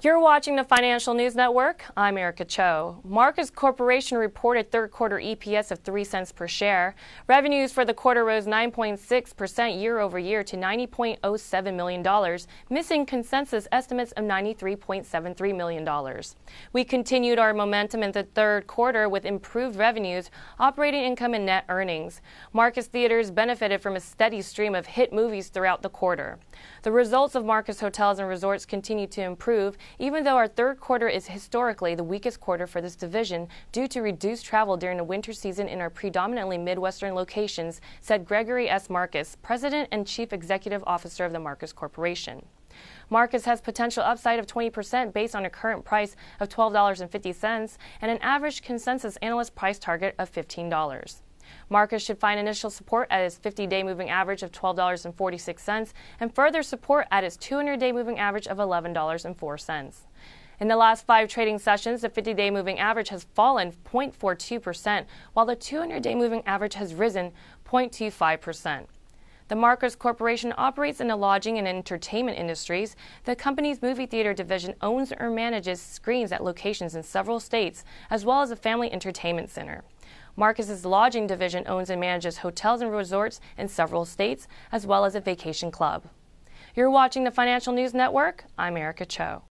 You're watching the Financial News Network. I'm Erica Cho. Marcus Corporation reported third quarter EPS of 3 cents per share. Revenues for the quarter rose 9.6% year over year to $90.07 million, missing consensus estimates of $93.73 million. We continued our momentum in the third quarter with improved revenues, operating income, and net earnings. Marcus Theatres benefited from a steady stream of hit movies throughout the quarter. The results of Marcus Hotels and Resorts continue to improve even though our third quarter is historically the weakest quarter for this division due to reduced travel during the winter season in our predominantly Midwestern locations, said Gregory S. Marcus, President and Chief Executive Officer of the Marcus Corporation. Marcus has potential upside of 20% based on a current price of $12.50 and an average consensus analyst price target of $15. Marcus should find initial support at its 50 day moving average of $12.46 and further support at its 200 day moving average of $11.04. In the last five trading sessions, the 50 day moving average has fallen 0.42%, while the 200 day moving average has risen 0.25%. The Marcus Corporation operates in the lodging and entertainment industries. The company's movie theater division owns or manages screens at locations in several states, as well as a family entertainment center. Marcus's lodging division owns and manages hotels and resorts in several states, as well as a vacation club. You're watching the Financial News Network. I'm Erica Cho.